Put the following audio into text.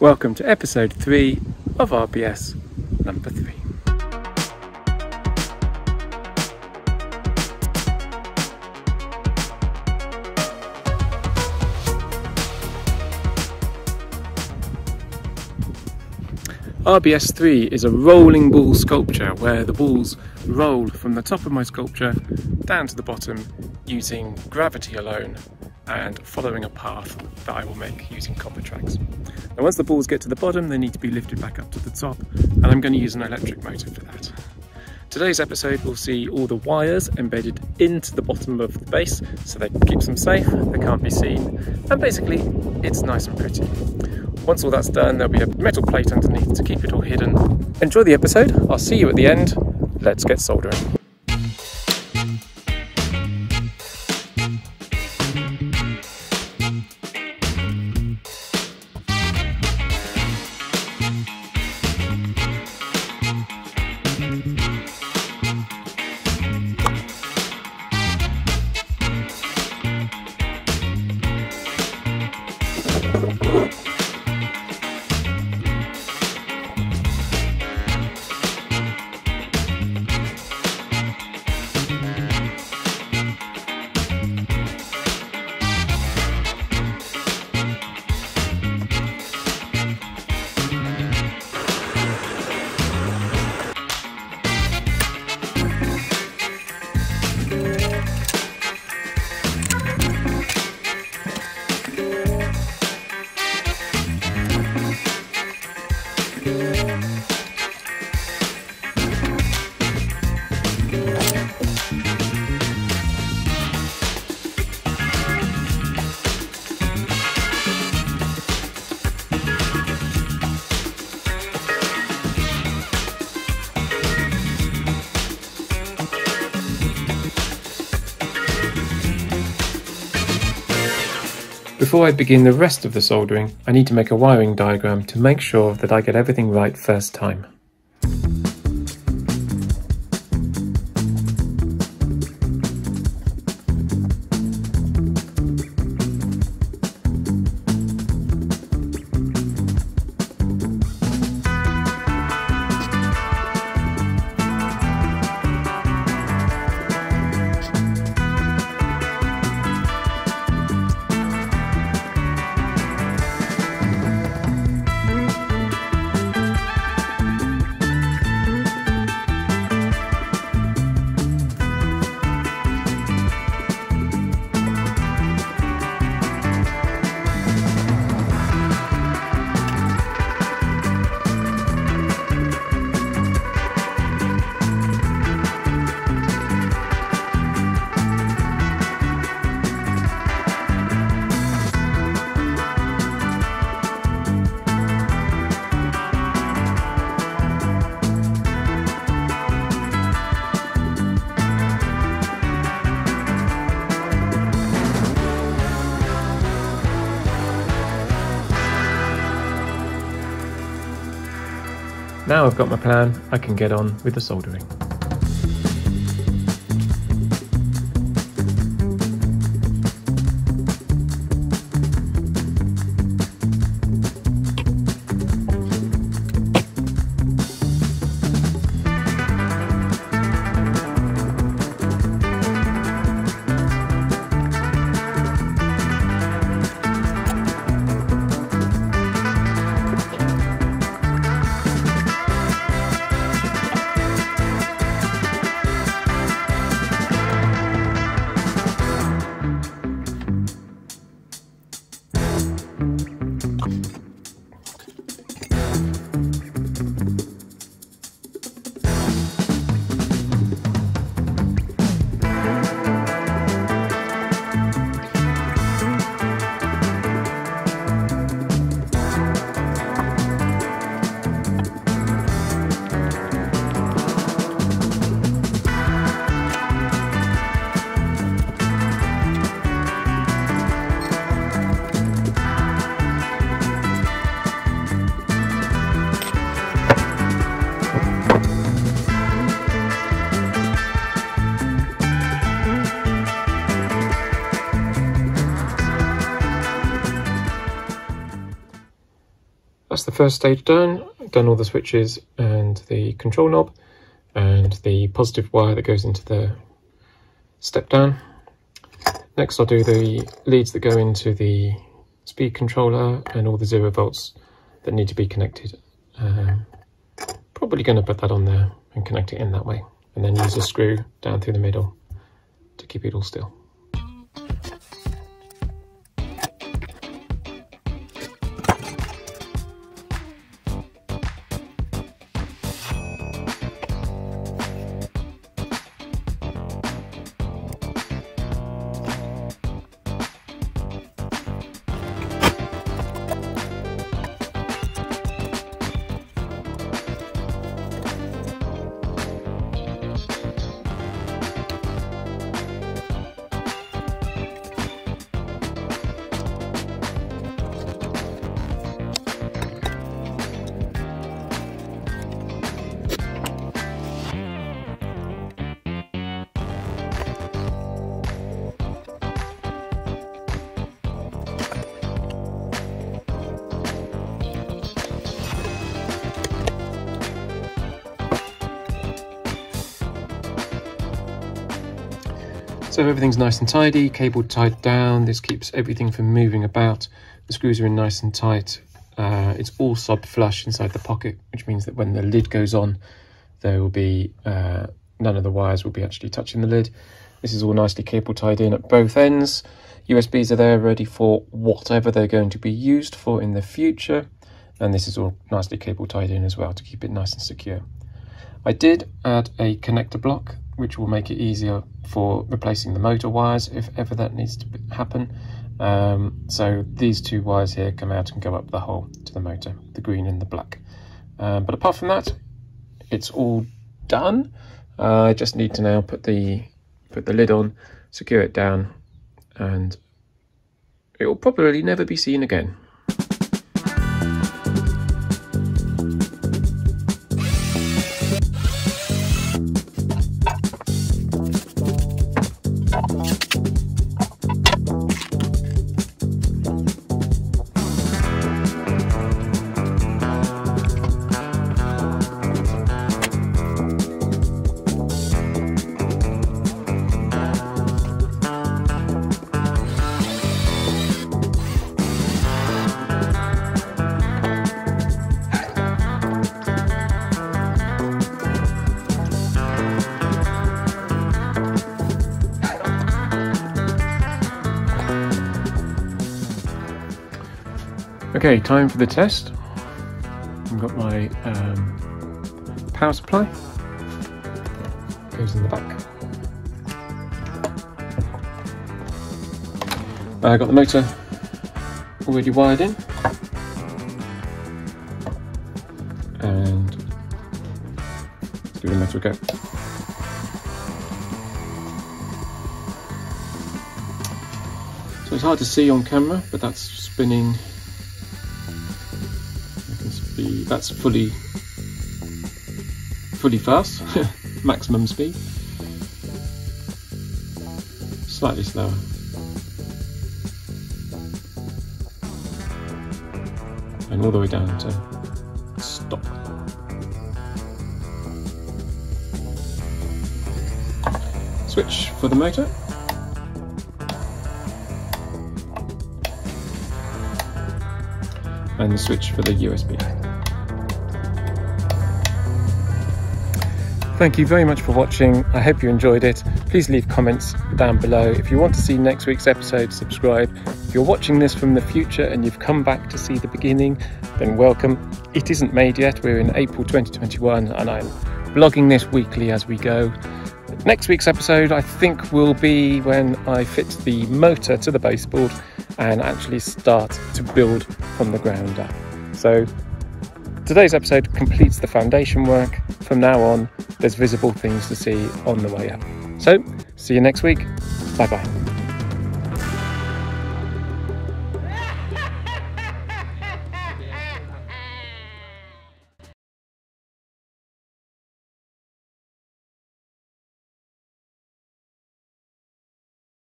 Welcome to episode 3 of RBS number 3. RBS 3 is a rolling ball sculpture where the balls roll from the top of my sculpture down to the bottom using gravity alone and following a path that I will make using copper tracks. Now once the balls get to the bottom they need to be lifted back up to the top and I'm going to use an electric motor for that. Today's episode will see all the wires embedded into the bottom of the base so that keeps them safe, they can't be seen and basically it's nice and pretty. Once all that's done there'll be a metal plate underneath to keep it all hidden. Enjoy the episode, I'll see you at the end, let's get soldering. Before I begin the rest of the soldering, I need to make a wiring diagram to make sure that I get everything right first time. Now I've got my plan, I can get on with the soldering. That's the first stage done. Done all the switches and the control knob and the positive wire that goes into the step down. Next I'll do the leads that go into the speed controller and all the zero volts that need to be connected. Um, probably going to put that on there and connect it in that way and then use a screw down through the middle to keep it all still. So everything's nice and tidy, cable tied down. This keeps everything from moving about. The screws are in nice and tight. Uh, it's all sub flush inside the pocket, which means that when the lid goes on, there will be uh, none of the wires will be actually touching the lid. This is all nicely cable tied in at both ends. USBs are there ready for whatever they're going to be used for in the future. And this is all nicely cable tied in as well to keep it nice and secure. I did add a connector block which will make it easier for replacing the motor wires if ever that needs to happen. Um, so these two wires here come out and go up the hole to the motor, the green and the black. Um, but apart from that, it's all done. Uh, I just need to now put the put the lid on, secure it down, and it will probably never be seen again. Okay, time for the test. I've got my um, power supply. Goes in the back. I got the motor already wired in. And let's give the motor a go. So it's hard to see on camera, but that's spinning that's fully fully fast, maximum speed. Slightly slower. And all the way down to stop. Switch for the motor. and the switch for the USB. Thank you very much for watching. I hope you enjoyed it. Please leave comments down below. If you want to see next week's episode, subscribe. If you're watching this from the future and you've come back to see the beginning, then welcome. It isn't made yet. We're in April 2021 and I'm vlogging this weekly as we go. Next week's episode, I think, will be when I fit the motor to the baseboard and actually start to build from the ground up. So Today's episode completes the foundation work. From now on, there's visible things to see on the way up. So, see you next week. Bye bye.